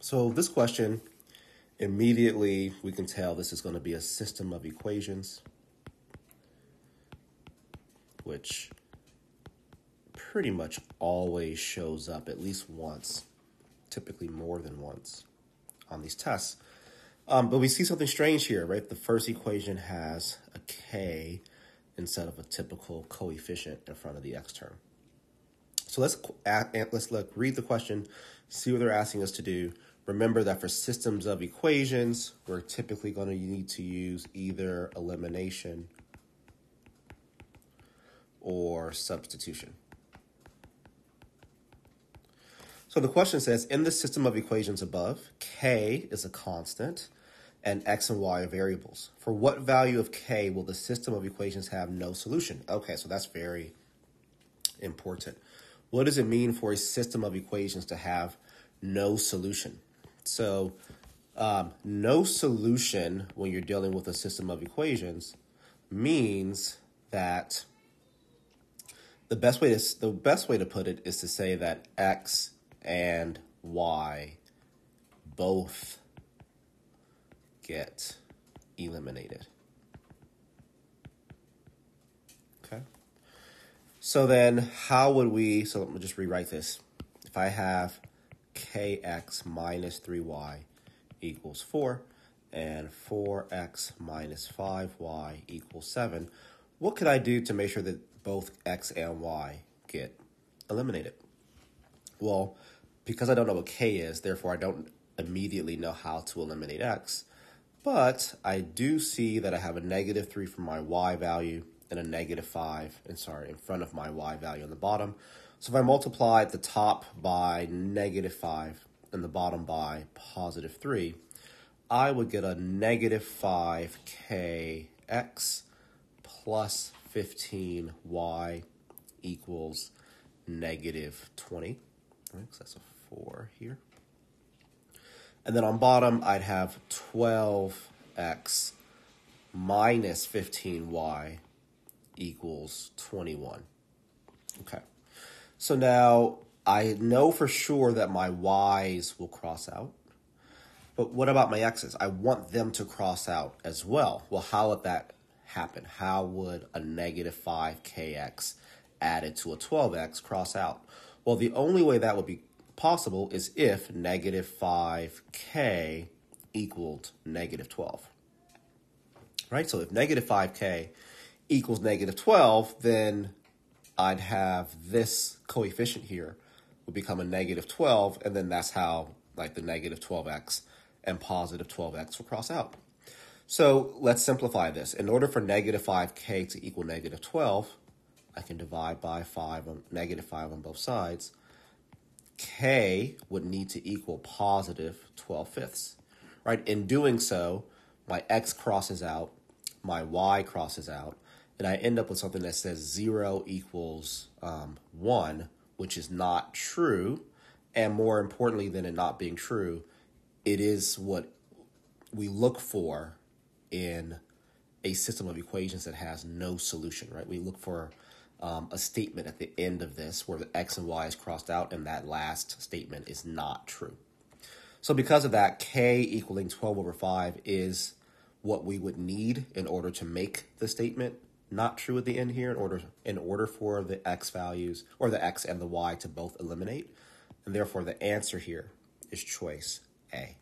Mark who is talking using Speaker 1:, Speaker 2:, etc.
Speaker 1: So this question, immediately we can tell this is going to be a system of equations, which pretty much always shows up at least once, typically more than once on these tests. Um, but we see something strange here, right? The first equation has a k instead of a typical coefficient in front of the x term. So let's let's look, read the question, see what they're asking us to do. Remember that for systems of equations, we're typically going to need to use either elimination or substitution. So the question says, in the system of equations above, k is a constant and x and y are variables. For what value of k will the system of equations have no solution? Okay, so that's very important. What does it mean for a system of equations to have no solution? So um, no solution when you're dealing with a system of equations means that the best way to the best way to put it is to say that x and y both get eliminated. Okay. So then how would we, so let me just rewrite this. If I have kx minus 3y equals 4 and 4x minus 5y equals 7, what could I do to make sure that both x and y get eliminated? Well, because I don't know what k is, therefore I don't immediately know how to eliminate x. But I do see that I have a negative 3 for my y value and a negative 5, and sorry, in front of my y value on the bottom. So if I multiply the top by negative 5 and the bottom by positive 3, I would get a negative 5kx plus 15y equals negative 20. Right, so that's a 4 here. And then on bottom, I'd have 12x minus 15y equals 21. Okay. So now I know for sure that my y's will cross out. But what about my x's? I want them to cross out as well. Well, how would that happen? How would a negative 5kx added to a 12x cross out? Well, the only way that would be possible is if negative 5k equaled negative 12. Right? So if negative 5k equals negative 12, then I'd have this coefficient here would become a negative 12, and then that's how like the negative 12x and positive 12x will cross out. So let's simplify this. In order for negative 5k to equal negative 12, I can divide by 5 on negative 5 on both sides k would need to equal positive 12 fifths, right? In doing so, my x crosses out, my y crosses out, and I end up with something that says 0 equals um, 1, which is not true. And more importantly than it not being true, it is what we look for in a system of equations that has no solution, right? We look for um, a statement at the end of this where the x and y is crossed out and that last statement is not true. So because of that, k equaling 12 over 5 is what we would need in order to make the statement not true at the end here in order in order for the x values or the x and the y to both eliminate. And therefore the answer here is choice A.